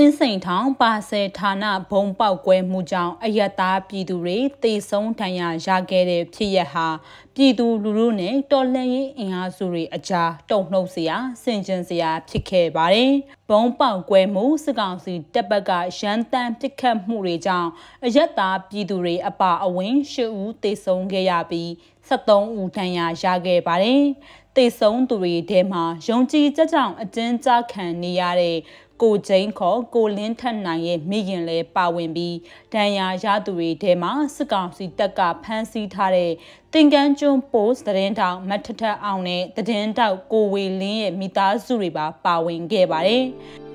င်းစိန်ထောင်ပါဆယ်ဌာနဘုံပေါက်ကွဲမှုကြောင့်အယက်သားပြည်သူတွေတေဆုံးဒဏ်ရာရခဲ့တဲ့ဖြစ်ရပ်ဟာပြည်သူလူထုနဲ့တော်လှန်ရေးအင်အားစုတွေအကြားတုံ့နှုတ်စရာဆင်ကျင်စရာဖြစ်ခဲ့ပါတယ်။ဘုံပေါက်ကွဲမှုစစ်ကောင်စီတပ်ဘက်ကရန်တမ်းပစ်ခတ်မှုတွေကြောင့်အယက်သားပြည်သူတွေအပါအဝင်၈ဦးတေဆုံးခဲ့ရပြီး73ဦးဒဏ်ရာရခဲ့ပါတယ်။တေဆုံးသူတွေထဲမှာယုံကြည်ကြကြောင်အကျဉ်းချခံနေရတဲ့ ကိုကျင်းခေါ်ကိုလင်းထက်နိုင်ရဲ့မိခင်လည်းပါဝင်ပြီးဒဏ်ရာရသူတွေထဲမှာစစ်ကောင်စီတပ်ကဖမ်းဆီးထားတဲ့တင်ကန်းကျွန်း post သတင်းတောင်မထထအောင်နဲ့သတင်းတောက်ကိုဝေလင်းရဲ့မိသားစုတွေပါပါဝင်ခဲ့ပါတယ်။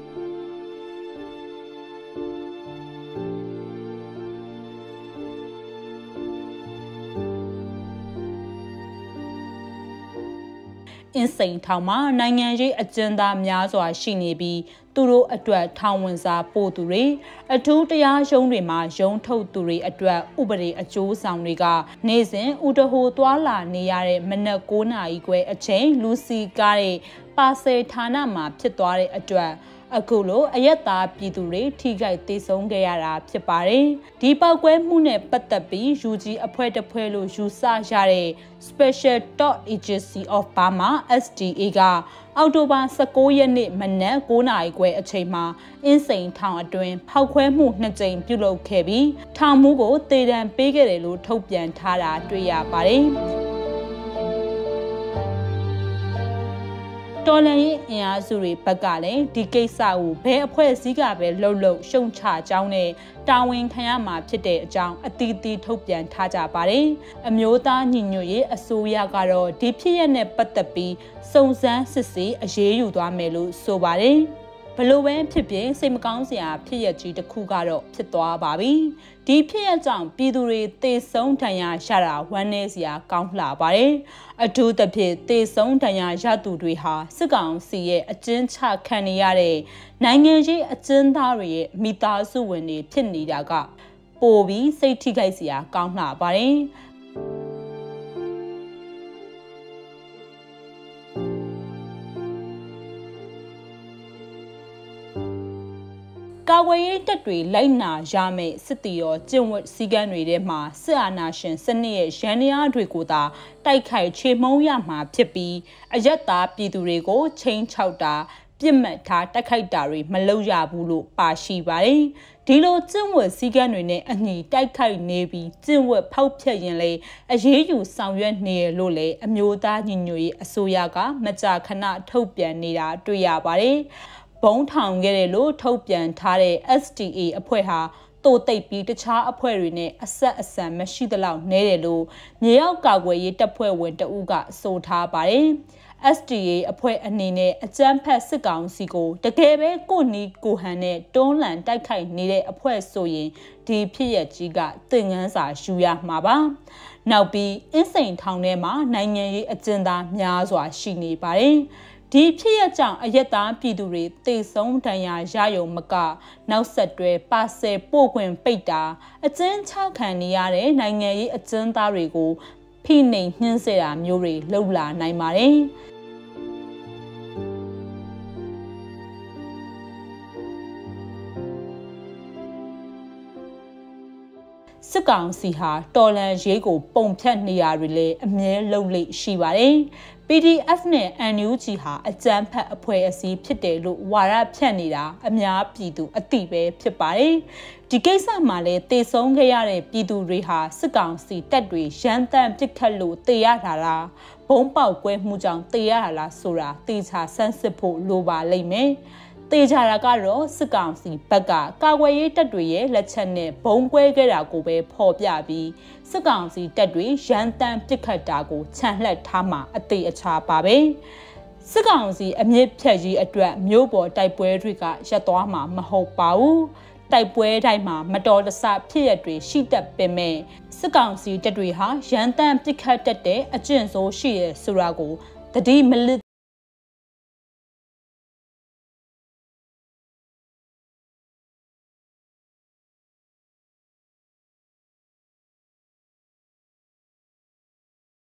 အင်းစိန်ထောင်မှာနိုင်ငံရေးအကျဉ်းသားများစွာရှိနေပြီးသူတို့အတွက်ထောင်ဝင်စာပို့သူတွေအထူးတရားရုံးတွေမှာရုံးထုတ်သူတွေအတွက်ဥပဒေအကျိုးဆောင်တွေကနေ့စဉ်ဥတဟိုသွာလာနေရတဲ့မနက်9နာရီခွဲအချိန်လူစီကားတဲ့ပါဆယ်ဌာနမှာဖြစ်သွားတဲ့အတွက် အခုလိုအယက်သားပြည်သူတွေထိခိုက်သေးဆုံးခဲ့ရတာဖြစ်ပါတယ်။ဒီပောက်ကွဲမှုနဲ့ပတ်သက်ပြီး UG အဖွဲ့တစ်ဖွဲ့လို့ယူဆရတဲ့ Special Dot Agency of Burma SDA ကအောက်တိုဘာ16ရက်နေ့မနက်9နာရီခွဲအချိန်မှာအင်းစိန်ထောင်အတွင်းဖောက်ခွဲမှုနှစ်ကြိမ်ပြုလုပ်ခဲ့ပြီးထောင်မှုကိုတေတံပေးခဲ့တယ်လို့ထုတ်ပြန်ထားတာတွေ့ရပါတယ်။ တော်လန်ရေးအင်အားစုတွေဘက်ကလည်းဒီကိစ္စကိုဘယ်အဖွဲ့အစည်းကပဲလှုပ်လှုပ်ရှုံချကြောင်းနဲ့တာဝန်ခံရမှာဖြစ်တဲ့အကြောင်းအသီးသီးထုတ်ပြန်ထားကြပါတယ်။အမျိုးသားညီညွတ်ရေးအစိုးရကတော့ဒီဖြစ်ရပ်နဲ့ပတ်သက်ပြီးစုံစမ်းစစ်ဆေးအရေးယူသွားမယ်လို့ဆိုပါတယ်။ ဘလို့ပဲဖြစ်ဖြစ်စိတ်မကောင်းစရာဖြစ်ရကြီးတစ်ခုကတော့ဖြစ်သွားပါပြီဒီဖြစ်ရကြောင့်ပြည်သူတွေတေဆုံးဒဏ်ရာရတာဝမ်းနည်းစရာကောင်းလှပါတယ်အထူးသဖြင့်တေဆုံးဒဏ်ရာရသူတွေဟာစစ်ကောင်စီရဲ့အကျဉ်းချခံနေရတဲ့နိုင်ငံရေးအကျဉ်းသားတွေရဲ့မိသားစုဝင်တွေဖြစ်နေတာကပိုပြီးစိတ်ထိခိုက်စရာကောင်းလှပါတယ် ကာဝေးရေးတပ်တွေလိုက်နာရမယ့်စစ်တီရောကျင့်ဝတ်စည်းကမ်းတွေထဲမှာစစ်အာဏာရှင်စနစ်ရဲ့ရန်ရာတွေကိုသာတိုက်ခိုက်ချေမှုန်းရမှာဖြစ်ပြီးအယက်သားပြည်သူတွေကိုချိန်ချောက်တာပြစ်မှတ်ထားတိုက်ခိုက်တာတွေမလုပ်ရဘူးလို့ပါရှိပါတယ်ဒီလိုကျင့်ဝတ်စည်းကမ်းတွေနဲ့အညီတိုက်ခိုက်နေပြီးကျင့်ဝတ်ဖောက်ဖျက်ရင်လေအရေးယူဆောင်ရွက်နေရလို့လေအမျိုးသားညီညွတ်ရေးအစိုးရကမကြာခဏထုတ်ပြန်နေတာတွေ့ရပါတယ် ဘုံထောင်ခဲ့တယ်လို့ထုတ်ပြန်ထားတဲ့ STA အဖွဲ့ဟာတိုးတိတ်ပြီးတခြားအဖွဲ့တွေနဲ့အဆက်အဆံမရှိသလောက်နဲတယ်လို့မြေရောက်ကာကွယ်ရေးတပ်ဖွဲ့ဝင်တအုပ်ကဆိုထားပါတယ်။ STA အဖွဲ့အနေနဲ့အကြမ်းဖက်စစ်ကောင်စီကိုတကယ်ပဲကိုနီကိုဟန်နဲ့တွန်းလှန်တိုက်ခိုက်နေတဲ့အဖွဲ့ဆိုရင်ဒီဖြစ်ရကြီးကသင်ငန်းစာယူရမှာပါ။နောက်ပြီးအင်းစိန်ထောင်ထဲမှာနိုင်ငံရေးအကျဉ်းသားများစွာရှိနေပါတယ်။ ဒီဖြစ်ရကြောင့်အယက်သားပြည်သူတွေတေဆုံးဒဏ်ရာရယုံမက နောက်ဆက်တွဲပါဆယ်ပို့ခွင့်ပိတ်တာအကျဉ်းချခံနေရတဲ့နိုင်ငံရေးအကျဉ်းသားတွေကိုဖိနှိမ်နှင်းစေတာမျိုးတွေလှုပ်လာနိုင်ပါတယ်။ စစ်ကောင်စီဟာတော်လန်ရေးကိုပုံဖြတ်နေရတွေလည်းအမြဲလုံလိရှိပါတယ် PDF နဲ့ NUG ဟာအကြမ်းဖက်အဖွဲ့အစည်းဖြစ်တယ်လို့ဝါဒဖြန့်နေတာအများပြည်သူအသိပဲဖြစ်ပါတယ်ဒီကိစ္စမှာလည်းတေဆုံးခဲ့ရတဲ့ပြည်သူတွေဟာစစ်ကောင်စီတပ်တွေရန်တမ်းပစ်ခတ်လို့တေရတာလားဘုံပေါက်ကွဲမှုကြောင့်တေရတာလားဆိုတာတေချာဆန်းစစ်ဖို့လိုပါလိမ့်မယ် တေချာတာကတော့စစ်ကောင်စီဘက်ကကာကွယ်ရေးတပ်တွေရဲ့လက်ချက်နဲ့ဘုံကွဲခဲ့တာကိုပဲဖော်ပြပြီးစစ်ကောင်စီတပ်တွေရန်တမ်းပစ်ခတ်တာကိုခြံလှက်ထားမှအသေးအချာပါပဲစစ်ကောင်စီအမြင့်ဖြတ်ကြီးအတွက်မြို့ပေါ်တိုက်ပွဲတွေကရပ်သွားမှာမဟုတ်ပါဘူးတိုက်ပွဲတိုင်းမှာမတော်တဆဖြစ်ရတွေရှိတတ်ပေမဲ့စစ်ကောင်စီတပ်တွေဟာရန်တမ်းပစ်ခတ်တတ်တဲ့အကျင့်ဆိုးရှိရဆိုတာကိုတတိမလစ်